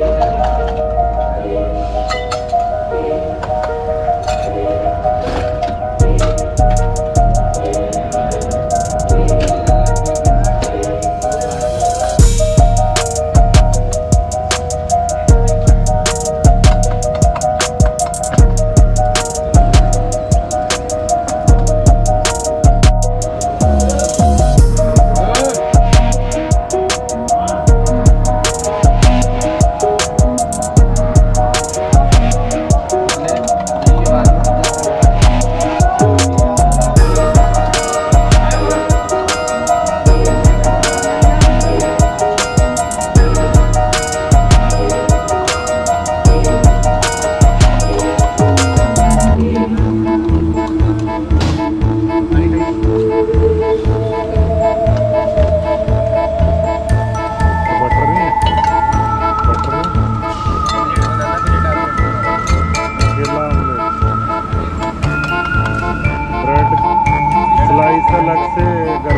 Thank you. इस अलग से गर्म